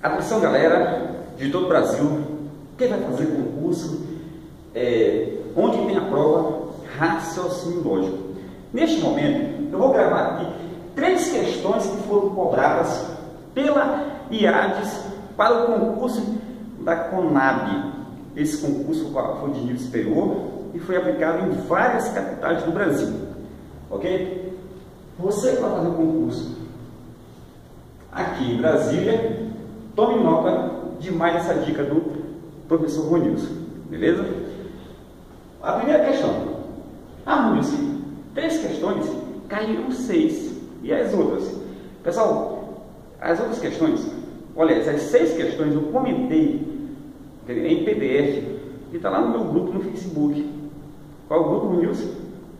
Atenção galera de todo o Brasil, quem vai fazer concurso, é, onde tem a prova raciocínio lógico. Neste momento, eu vou gravar aqui três questões que foram cobradas pela IADES para o concurso da CONAB. Esse concurso foi de nível superior e foi aplicado em várias capitais do Brasil. Ok? Você que vai fazer o concurso aqui em Brasília, tome nota de mais essa dica do professor Ronilson. Beleza? A primeira questão. Ah, Ronilson, três questões caíram seis. E as outras? Pessoal, as outras questões, olha, essas seis questões eu comentei em PDF e está lá no meu grupo no Facebook. Qual é o grupo, Ronilson?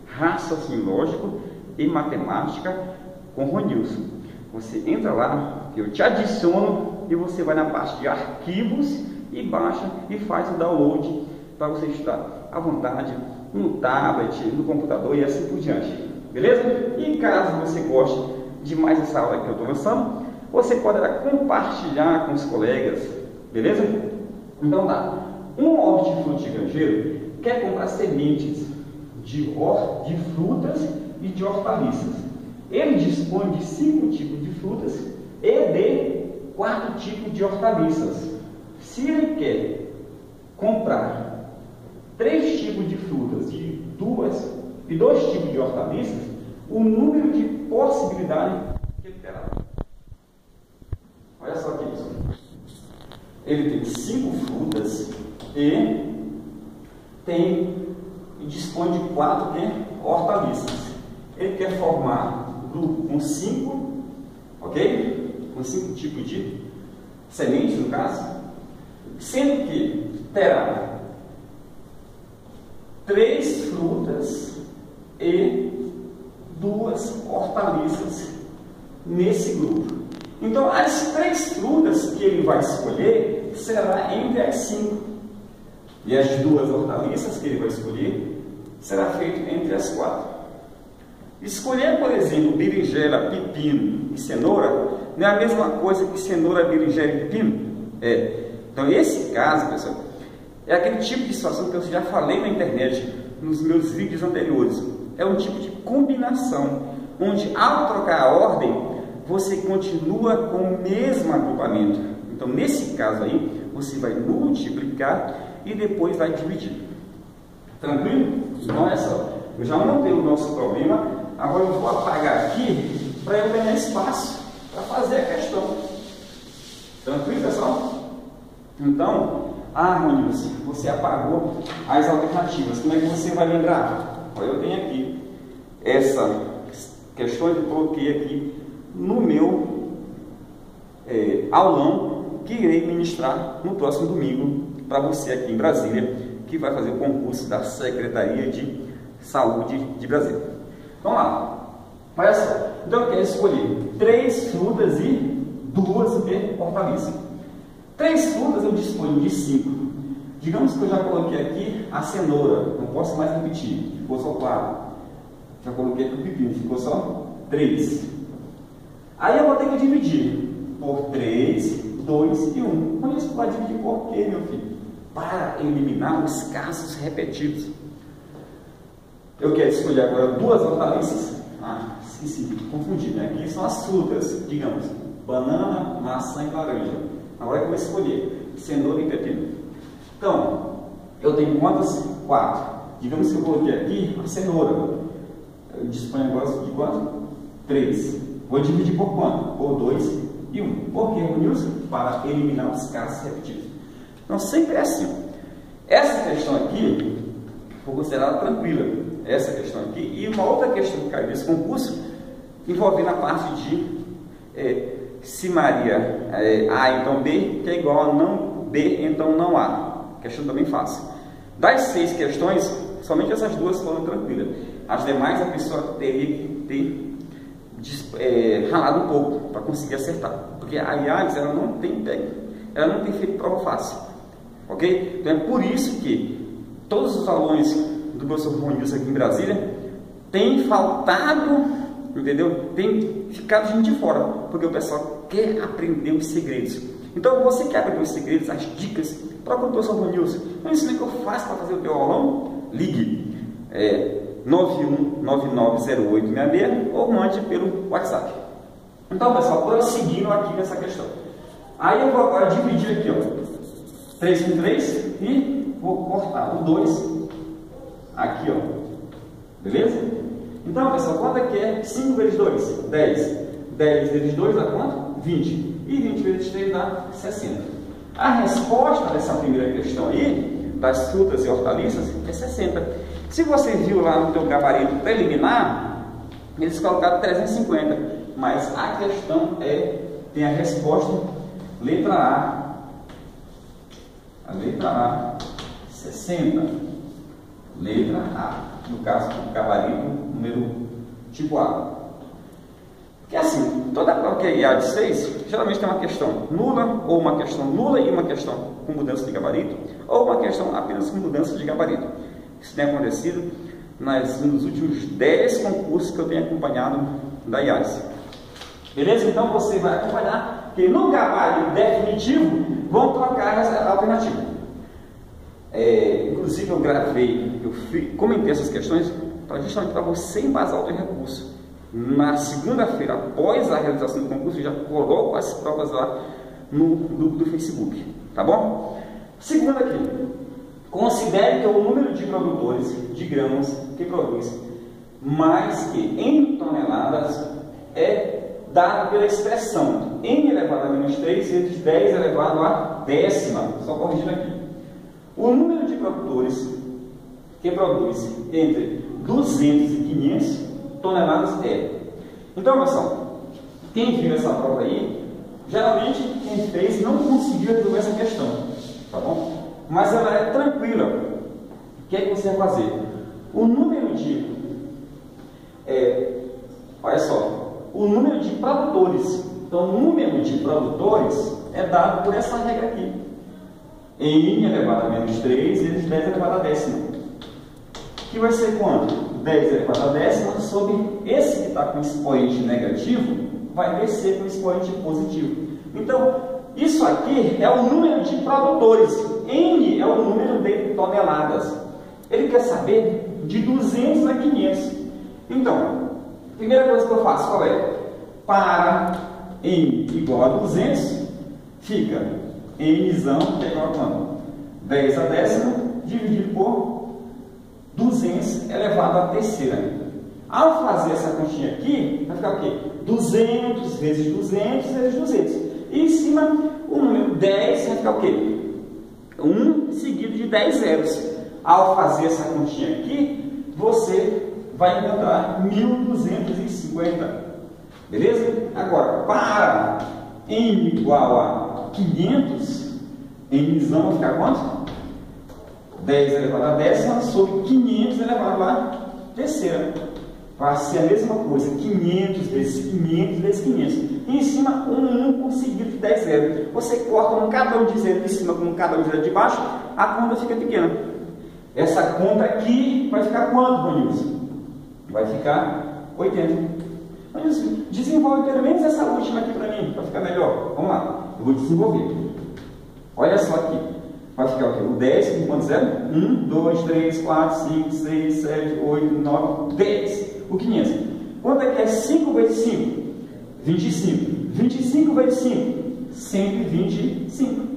Raciocínio Lógico e Matemática com Ronilson. Você entra lá, eu te adiciono e você vai na parte de arquivos e baixa e faz o download para você estudar à vontade no tablet, no computador e assim por diante. Beleza? E caso você goste de mais essa aula que eu estou lançando, você poderá compartilhar com os colegas. Beleza? Então tá. Um hortifruti granjeiro quer comprar sementes de, or, de frutas e de hortaliças. Ele dispõe de cinco tipos de frutas e de quatro tipos de hortaliças. Se ele quer comprar três tipos de frutas e duas e dois tipos de hortaliças, o número de possibilidades que ele terá. Olha só aqui, pessoal. Ele tem cinco frutas e tem e dispõe de quatro né, hortaliças. Ele quer formar grupo com cinco, ok? Com cinco tipos de sementes, no caso, sendo que terá três frutas e duas hortaliças nesse grupo. Então, as três frutas que ele vai escolher será entre as cinco. E as duas hortaliças que ele vai escolher será feito entre as quatro. Escolher, por exemplo, berinjela, pepino e cenoura não é a mesma coisa que cenoura, berinjela e pepino? É. Então, esse caso, pessoal, é aquele tipo de situação que eu já falei na internet, nos meus vídeos anteriores. É um tipo de combinação, onde ao trocar a ordem, você continua com o mesmo agrupamento. Então, nesse caso aí, você vai multiplicar e depois vai dividir. Tranquilo? Então, olha só, eu já montei o nosso problema, agora eu vou apagar aqui para eu ganhar espaço para fazer a questão. Tranquilo, pessoal? Então, ah, você apagou as alternativas. Como é que você vai lembrar? Eu tenho aqui essa questão que eu coloquei aqui no meu é, aulão que irei ministrar no próximo domingo para você aqui em Brasília, que vai fazer o concurso da Secretaria de Saúde de Brasília. Vamos lá. Olha só. Então eu quero escolher três frutas e duas de hortaliças. Três frutas eu disponho de cinco. Digamos que eu já coloquei aqui a cenoura, não posso mais repetir, ficou só quatro. Já coloquei aqui o pepino, ficou só três. Aí eu vou ter que dividir por três, dois e um. Mas isso vai dividir por quê, meu filho? Para eliminar os casos repetidos. Eu quero escolher agora duas hortaliças. Ah, esqueci, confundi, né? Aqui são as frutas, digamos, banana, maçã e laranja. Agora é que eu vou escolher cenoura e pepino. Então, eu tenho quantas? Quatro. Digamos que eu coloquei aqui a cenoura. Eu disponho agora de quanto? Três. Vou dividir por quanto? Por dois e um. Por que, Nilson? Para eliminar os casos repetidos. Então, sempre é assim. Essa questão aqui foi considerada tranquila. Essa questão aqui. E uma outra questão que caiu nesse concurso, envolvendo a parte de é, se Maria é A, então B, que é igual a não B, então não A. Questão também fácil. Das seis questões, somente essas duas foram tranquilas. As demais a pessoa teria que ter é, ralado um pouco para conseguir acertar. Porque a IAGS ela não tem ela não tem feito prova fácil. Ok? Então é por isso que todos os alunos do professor Ronilson aqui em Brasília têm faltado, entendeu? Tem ficado gente de fora, porque o pessoal quer aprender os segredos. Então, você quer aprender os segredos, as dicas, procura o professor Ronilson. Não ensina que eu faço para fazer o teu aulão? Ligue. É, 91990866 ou mande pelo WhatsApp. Então, pessoal, prosseguindo aqui nessa questão. Aí eu vou agora dividir aqui, ó, 3 com 3 e vou cortar o 2 aqui, ó. Beleza? Então, pessoal, quanto é que é 5 vezes 2? 10. 10 vezes 2 dá quanto? 20. E 20 vezes 3 dá 60. A resposta dessa primeira questão aí, das frutas e hortaliças, é 60. Se você viu lá no teu gabarito preliminar, eles colocaram 350, mas a questão é, tem a resposta, letra A, a letra A, 60, letra A, no caso do gabarito número tipo A. Porque assim, toda é IA de 6, geralmente tem uma questão nula, ou uma questão nula e uma questão com mudança de gabarito, ou uma questão apenas com mudança de gabarito. Isso tem acontecido nas, nos últimos 10 concursos que eu tenho acompanhado da IAS. Beleza? Então você vai acompanhar que no trabalho definitivo vão trocar essa alternativa. É, inclusive eu gravei, eu fui, comentei essas questões para justamente para você embasar o teu recurso. Na segunda-feira, após a realização do concurso, eu já coloco as provas lá no grupo do Facebook. Tá bom? Segunda aqui, Considere que o número de produtores de grãos que produz mais que em toneladas é dado pela expressão n elevado a menos 3 vezes 10 elevado a décima. Só corrigindo aqui. O número de produtores que produz entre 200 e 500 toneladas é. Então, pessoal, quem viu essa prova aí, geralmente quem fez não conseguiu resolver essa questão. Tá bom? mas ela é tranquila. O que é que você vai fazer? O número de. É, olha só, o número de produtores. Então, o número de produtores é dado por essa regra aqui. N elevado a menos 3 vezes 10 elevado a décima. Que vai ser quanto? 10 elevado a décima sobre esse que está com expoente negativo, vai descer com expoente positivo. Então, isso aqui é o número de produtores. N é o número de toneladas. Ele quer saber de 200 a 500. Então, primeira coisa que eu faço qual é? Para N igual a 200, fica Nzão que é igual a quanto? 10 a décima dividido por 200 elevado à terceira. Ao fazer essa continha aqui, vai ficar o quê? 200 vezes 200 vezes 200. E em cima, o número 10 vai ficar o quê? 1 seguido de 10 zeros. Ao fazer essa continha aqui, você vai encontrar 1250. Beleza? Agora, para n igual a 500, n vai ficar quanto? 10 elevado a décima sobre 500 elevado a terceira vai ser a mesma coisa, 500 vezes 500 vezes 500. E em cima, um 1 com seguido de 10 zeros. Você corta um cada um de zero de cima com cada um de zero de baixo, a conta fica pequena. Essa conta aqui vai ficar quanto, Ronilson? Vai ficar 80. Ronilson, desenvolve pelo menos essa última aqui para mim, para ficar melhor. Vamos lá, eu vou desenvolver. Olha só aqui. Vai ficar o quê? O 10 com quanto zero? 1, 2, 3, 4, 5, 6, 7, 8, 9, 10 o 500. Quanto é que é 5 vezes 5? 25. 25 vezes 5? 125.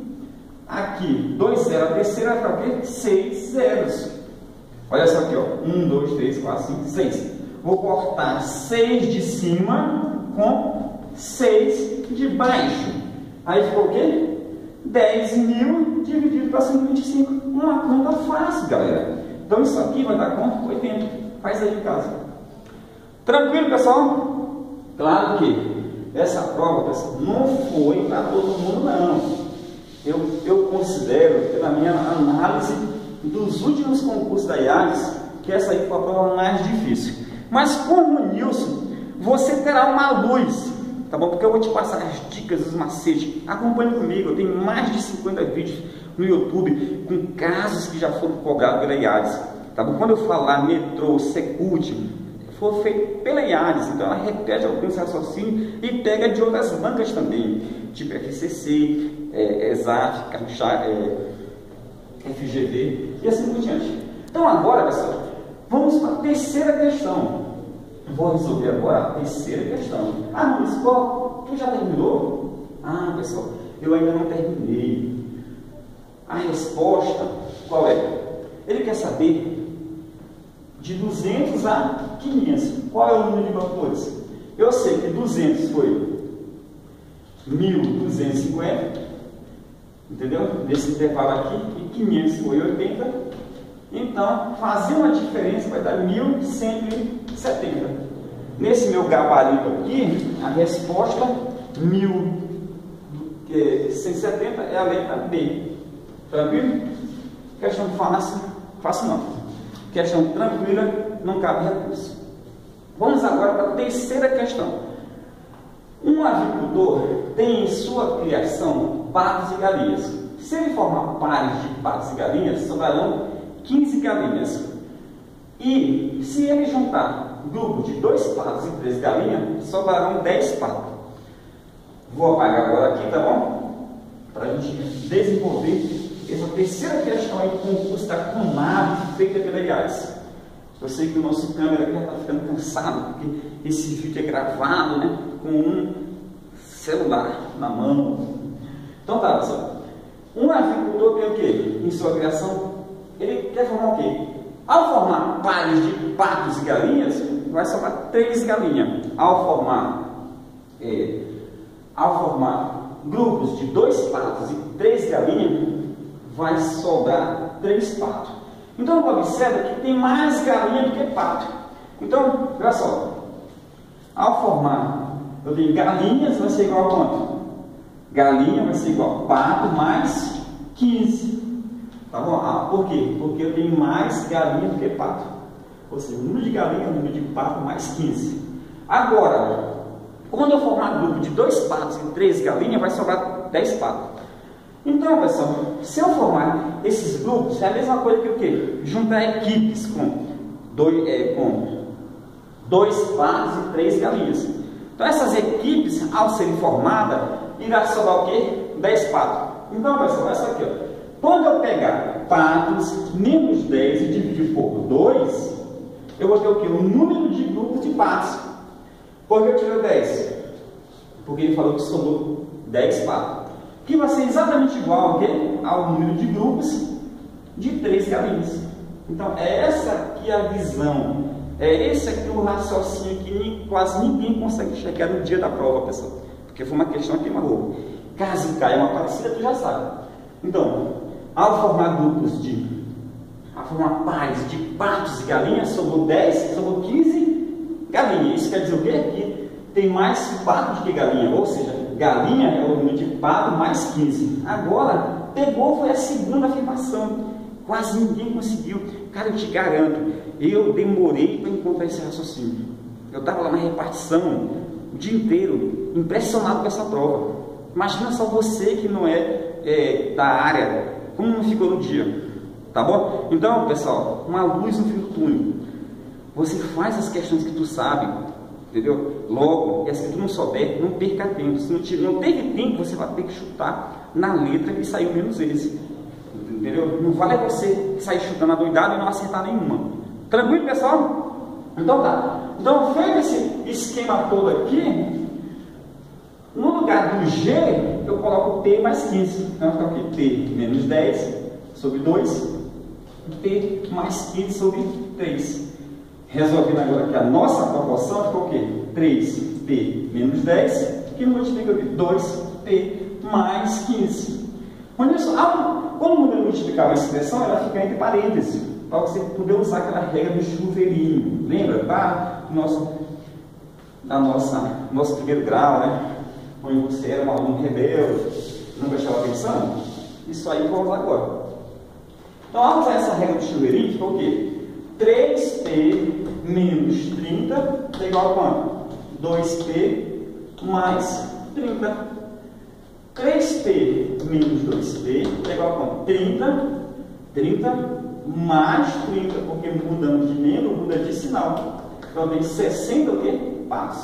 Aqui, 2 zeros, a terceira vai ficar o quê? 6 zeros. Olha só aqui, ó. 1, 2, 3, 4, 5, 6. Vou cortar 6 de cima com 6 de baixo. Aí ficou o quê? 10 mil dividido para 125. Uma conta fácil, galera. Então isso aqui vai dar quanto? 80. Faz aí em casa. Tranquilo, pessoal? Claro que essa prova, pessoal, não foi para todo mundo, não. Eu, eu considero, pela minha análise dos últimos concursos da IAGS, que essa aí foi a prova mais difícil. Mas como o Nilson, você terá uma luz, tá bom? Porque eu vou te passar as dicas, os macetes. Acompanhe comigo, eu tenho mais de 50 vídeos no YouTube com casos que já foram cobrados pela IAGS. Tá bom? Quando eu falar metrô, Secult, foi feito pela IARES, então ela repete alguns raciocínios e pega de outras bancas também, tipo FCC, é, ESAF, é, FGV e assim por diante. Então agora, pessoal, vamos para a terceira questão. Vou resolver agora a terceira questão. Ah, Luiz, qual? Tu já terminou? Ah, pessoal, eu ainda não terminei. A resposta, qual é? Ele quer saber de 200 a 500. Qual é o número de fatores? Eu sei que 200 foi 1.250, entendeu? Nesse intervalo aqui, e 500 foi 80. Então, fazer uma diferença vai dar 1.170. Nesse meu gabarito aqui, a resposta 1.170 é a letra B. Tranquilo? Questão fácil, fácil não questão tranquila, não cabe recurso. Vamos agora para a terceira questão. Um agricultor tem em sua criação patos e galinhas. Se ele formar pares de patos e galinhas, sobrarão 15 galinhas. E se ele juntar grupo de dois patos e três galinhas, sobrarão 10 patos. Vou apagar agora aqui, tá bom? Para a gente desenvolver essa terceira questão aí do concurso da CONAB, feita pela IAS. Eu sei que o nosso câmera já está ficando cansado, porque esse vídeo é gravado né, com um celular na mão. Então tá, pessoal. Um agricultor tem o quê? Em sua criação, ele quer formar o quê? Ao formar pares de patos e galinhas, vai somar três galinhas. Ao formar, é, ao formar grupos de dois patos e três galinhas, vai sobrar três patos. Então observa que tem mais galinha do que pato. Então, olha só, ao formar, eu tenho galinhas, vai ser igual a quanto? Galinha vai ser igual a pato mais 15. Tá bom? Ah, por quê? Porque eu tenho mais galinha do que pato. Ou seja, o número de galinha é o número de pato mais 15. Agora, quando eu formar grupo de dois patos e três galinhas, vai sobrar 10 patos. Então, pessoal, se eu formar esses grupos, é a mesma coisa que o quê? Juntar equipes com dois, é, com dois patos e três galinhas. Então, essas equipes, ao serem formadas, irá sobrar o quê? Dez patos. Então, pessoal, essa aqui, ó. Quando eu pegar patos menos 10 e dividir por 2, eu vou ter o quê? O número de grupos de patos. Por que eu tirei 10? Porque ele falou que sobrou 10 patos que vai ser exatamente igual ao, ao número de grupos de três galinhas. Então, é essa aqui a visão, é esse aqui o raciocínio que quase ninguém consegue chegar no dia da prova, pessoal. Porque foi uma questão aqui marrou. Caso caia uma parecida, tu já sabe. Então, ao formar grupos de, ao formar pares de patos e galinhas, sobrou 10, sobrou 15 galinhas. Isso quer dizer o quê? Que tem mais pato do que galinha, ou seja, galinha é o número de pato mais 15. Agora, pegou foi a segunda afirmação. Quase ninguém conseguiu. Cara, eu te garanto, eu demorei para encontrar esse raciocínio. Eu estava lá na repartição o dia inteiro, impressionado com essa prova. Imagina só você que não é, é da área, como não ficou no dia. Tá bom? Então, pessoal, uma luz no fim do túnel. Você faz as questões que tu sabe, Entendeu? Logo, e assim tu não souber, não perca tempo. Se não, tiver, não teve tempo, você vai ter que chutar na letra que saiu menos esse. Entendeu? Não vale você sair chutando a doidada e não acertar nenhuma. Tranquilo, pessoal? Então tá. Então, feito esse esquema todo aqui, no lugar do G, eu coloco P mais 15. Então, fica aqui P menos 10 sobre 2, P mais 15 sobre 3. Resolvendo agora que a nossa proporção ficou o quê? 3p menos 10, que multiplica o 2p mais 15. Quando, isso, ah, quando eu multiplicar uma expressão, ela fica entre parênteses, para você poder usar aquela regra do chuveirinho. Lembra? Tá? Nosso, da nossa, nosso primeiro grau, né? Quando você era um aluno rebelde, não prestava atenção, isso aí vamos agora. Então, ao usar essa regra do chuveirinho, ficou o quê? 3p menos 30 é igual a quanto? 2p mais 30. 3p menos 2p é igual a quanto? 30. 30 mais 30, porque mudamos de membro, muda de sinal. Então tem 60 o quê? patos.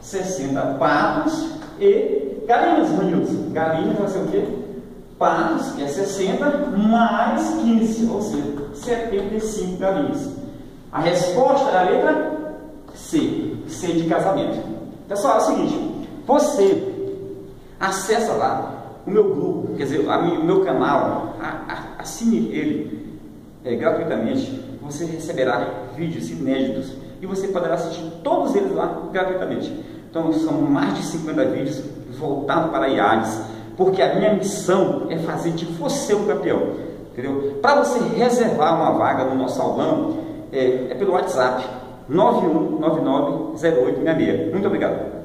60 patos e galinhas, Ranilson. Galinhas vai ser o quê? Patos, que é 60, mais 15, ou seja, 75 galinhas. A resposta é a letra C, C de casamento. Pessoal, é o seguinte, você acessa lá o meu grupo, quer dizer, o meu canal, assine ele é, gratuitamente, você receberá vídeos inéditos e você poderá assistir todos eles lá gratuitamente. Então são mais de 50 vídeos voltados para IADES, porque a minha missão é fazer de você um campeão. Entendeu? Para você reservar uma vaga no nosso aulão, é, é pelo WhatsApp 91990866. Muito obrigado.